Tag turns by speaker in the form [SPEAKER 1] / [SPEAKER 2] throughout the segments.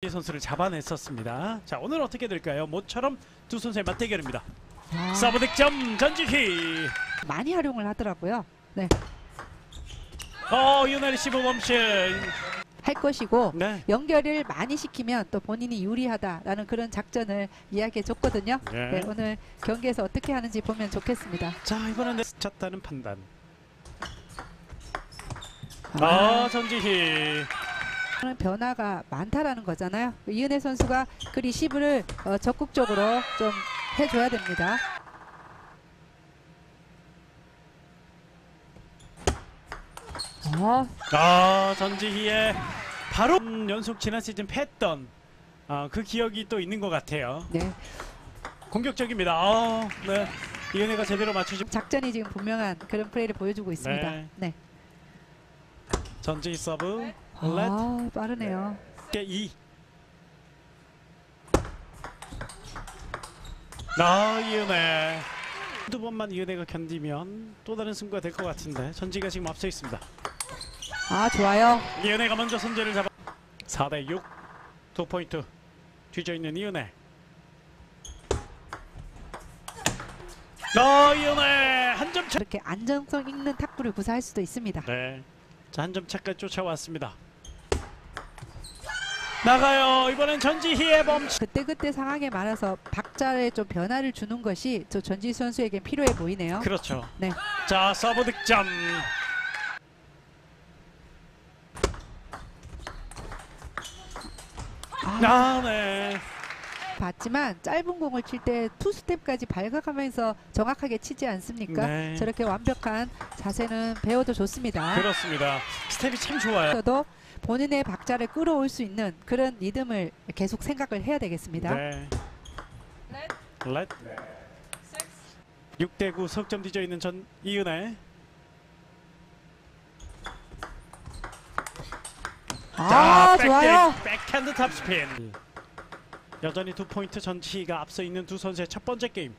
[SPEAKER 1] 이 선수를 잡아냈었습니다. 자 오늘 어떻게 될까요? 모처럼 두 선수의 맞대결입니다.
[SPEAKER 2] 아,
[SPEAKER 1] 서브 득점 전지희.
[SPEAKER 2] 많이 활용을 하더라고요. 네,
[SPEAKER 1] 어 유나 리시브 범실.
[SPEAKER 2] 할 것이고
[SPEAKER 1] 네.
[SPEAKER 2] 연결을 많이 시키면 또 본인이 유리하다라는 그런 작전을 이야기해 줬거든요.
[SPEAKER 1] 네.
[SPEAKER 2] 네, 오늘 경기에서 어떻게 하는지 보면 좋겠습니다.
[SPEAKER 1] 자 이번에는 쳤다는 판단.
[SPEAKER 2] 아,
[SPEAKER 1] 아 전지희.
[SPEAKER 2] 변화가 많다라는 거잖아요. 이은혜 선수가 그 리시브를 어, 적극적으로 좀 해줘야 됩니다. 어,
[SPEAKER 1] 아 전지희의 바로 연속 지난 시즌 패했던 아, 그 기억이 또 있는 것 같아요.
[SPEAKER 2] 네,
[SPEAKER 1] 공격적입니다. 아, 네. 이은혜가 제대로 맞추지.
[SPEAKER 2] 작전이 지금 분명한 그런 플레이를 보여주고 있습니다.
[SPEAKER 1] 네.
[SPEAKER 2] 네,
[SPEAKER 1] 전지희 서브. 렛.
[SPEAKER 2] 아 빠르네요.
[SPEAKER 1] 게 2. 아 이은혜 두 번만 이은혜가 견디면 또 다른 승부가 될 것 같은데 전지희가 지금 앞서 있습니다.
[SPEAKER 2] 아 좋아요.
[SPEAKER 1] 이은혜가 먼저 선제를 잡아 4대 6. 두 포인트 뒤져 있는 이은혜. 아 이은혜 한 점 차.
[SPEAKER 2] 이렇게 안정성 있는 탁구를 구사할 수도 있습니다.
[SPEAKER 1] 네. 자 한 점 차까지 쫓아왔습니다. 나가요. 이번엔 전지희의 범실.
[SPEAKER 2] 그때그때 상황에 따라서 박자에 좀 변화를 주는 것이 저 전지희 선수에게 필요해 보이네요.
[SPEAKER 1] 그렇죠.
[SPEAKER 2] 네.
[SPEAKER 1] 자 서브 득점.
[SPEAKER 2] 아,
[SPEAKER 1] 아 네.
[SPEAKER 2] 봤지만 짧은 공을 칠 때 투 스텝까지 발각하면서 정확하게 치지 않습니까?
[SPEAKER 1] 네.
[SPEAKER 2] 저렇게 완벽한 자세는 배워도 좋습니다.
[SPEAKER 1] 그렇습니다. 스텝이 참 좋아요.
[SPEAKER 2] 저도 본인의 박자를 끌어올 수 있는 그런 리듬을 계속 생각을 해야 되겠습니다.
[SPEAKER 1] 네. 렛. 6대 9 석점 뒤져 있는 전 이은혜.
[SPEAKER 2] 아,
[SPEAKER 1] 백핸드,
[SPEAKER 2] 좋아요.
[SPEAKER 1] 백핸드 탑스핀. 여전히 두 포인트 전지희가 앞서 있는 두 선수의 첫 번째 게임.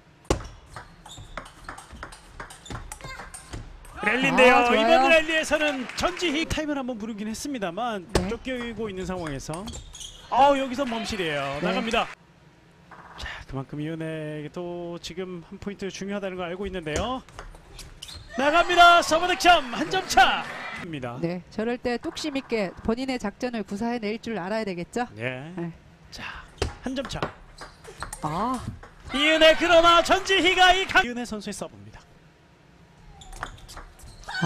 [SPEAKER 1] 랠리인데요.
[SPEAKER 2] 아.
[SPEAKER 1] 이번 랠리에서는 전지희 타임을 한번 부르긴 했습니다만
[SPEAKER 2] 네.
[SPEAKER 1] 쫓기고 있는 상황에서 아 여기서 범실이에요.
[SPEAKER 2] 네.
[SPEAKER 1] 나갑니다. 자 그만큼 이은혜도 지금 한 포인트 중요하다는 걸 알고 있는데요. 나갑니다. 서브 득점 한 점 차. 입니다.
[SPEAKER 2] 네, 저럴 때 뚝심 있게 본인의 작전을 구사해낼 줄 알아야 되겠죠?
[SPEAKER 1] 네.
[SPEAKER 2] 네.
[SPEAKER 1] 자, 한 점 차.
[SPEAKER 2] 아,
[SPEAKER 1] 이은혜 그러나 전지희가 이 강... 이은혜 선수의 서브입니다.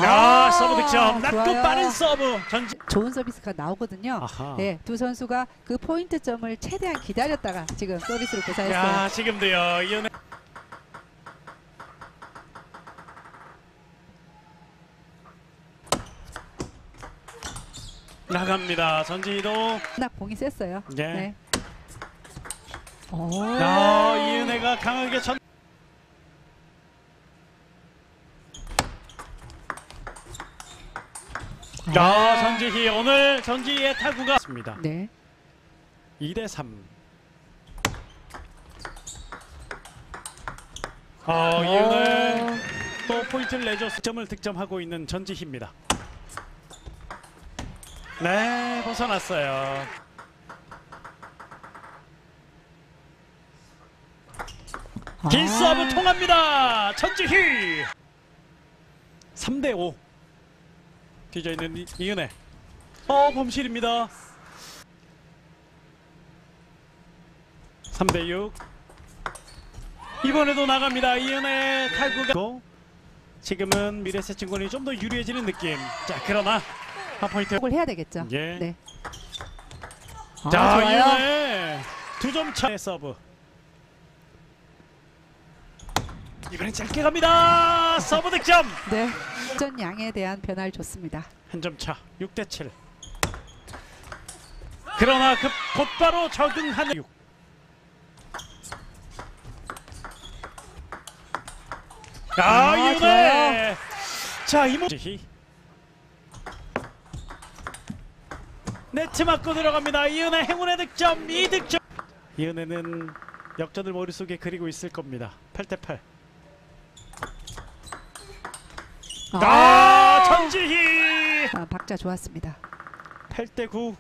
[SPEAKER 1] 야, 서브 득점. 낮고
[SPEAKER 2] 아, 좋아요.
[SPEAKER 1] 빠른 서브. 전지희.
[SPEAKER 2] 좋은 서비스가 나오거든요.
[SPEAKER 1] 아하.
[SPEAKER 2] 네, 두 선수가 그 포인트 점을 최대한 기다렸다가 지금 서비스를 구사했어요.
[SPEAKER 1] 야, 지금도요. 이은혜 나갑니다. 전지희도
[SPEAKER 2] 워낙 공이 셌어요.
[SPEAKER 1] 네.
[SPEAKER 2] 네. 오.
[SPEAKER 1] 야, 이은혜가 강하게 전 야, 전지희 오늘 전지희의 타구가 있습니다.
[SPEAKER 2] 네.
[SPEAKER 1] 2대 3. 어, 이은혜 또 포인트를 내줘 득점을 득점하고 있는 전지희입니다. 네, 벗어났어요. 긴
[SPEAKER 2] 아.
[SPEAKER 1] 서브 통합니다. 전지희. 3대 5. 뒤져 있는 이- 이은혜. 어, 범실입니다. 3대 6. 이번에도 나갑니다. 이은혜 탁구가 지금은 미래에셋증권이 좀 더 유리해지는 느낌. 자, 그러나 한 포인트.
[SPEAKER 2] 을 해야 되겠죠.
[SPEAKER 1] 예.
[SPEAKER 2] 네. 아,
[SPEAKER 1] 자,
[SPEAKER 2] 좋아요.
[SPEAKER 1] 이은혜 두점 차의 서브. 이번엔 짧게 갑니다. 서브 득점.
[SPEAKER 2] 네. 회전 양에 대한 변화를 줬습니다.
[SPEAKER 1] 한 점 차. 6대 7. 그러나 그 곧바로 적응하는 6. 아,
[SPEAKER 2] 아. 좋아요.
[SPEAKER 1] 자, 이모지. 네트 맞고 들어갑니다. 이은혜 행운의 득점 2득점. 이은혜는 역전을 머릿속에 그리고 있을 겁니다. 8대 8. 아, 아, 아. 전지희
[SPEAKER 2] 아, 박자 좋았습니다.
[SPEAKER 1] 8대 9.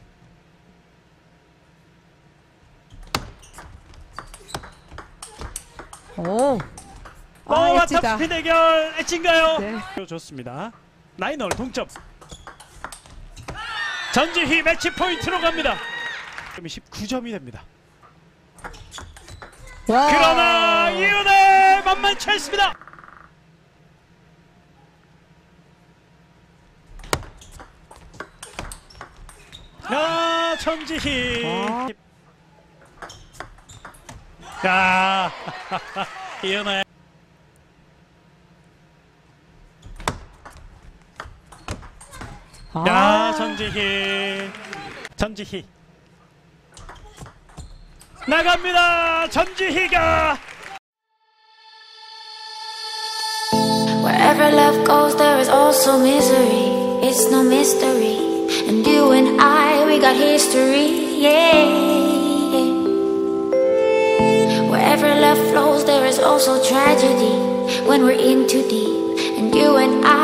[SPEAKER 2] 오. 어, 아,
[SPEAKER 1] 탑스핀 대결 애칭가요?
[SPEAKER 2] 네.
[SPEAKER 1] 좋습니다. 나인홀 동점. 전지희 매치 포인트로 갑니다. 19점이 됩니다.
[SPEAKER 2] 와.
[SPEAKER 1] 그러나 이윤혜 만만치 않습니다. 야 전지희.
[SPEAKER 2] 아.
[SPEAKER 1] 야 이은혜.
[SPEAKER 2] 아.
[SPEAKER 1] 야 전지희. 전지희. 나갑니다. 전지희가
[SPEAKER 3] Wherever love goes, there is also misery. It's no mystery. And you and I, also tragedy. When we're in too deep. And you and I,